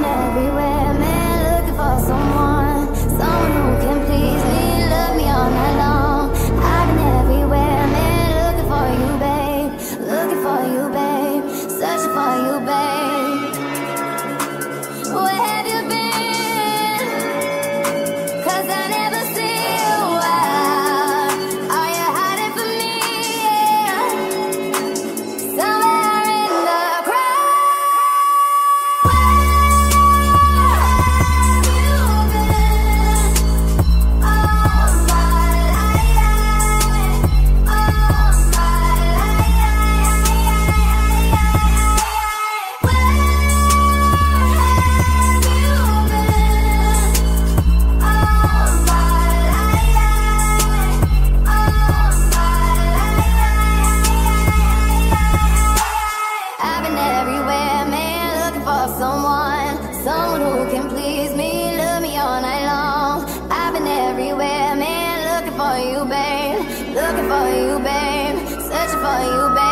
everywhere. for you, babe. Looking for you, babe. Searching for you, babe.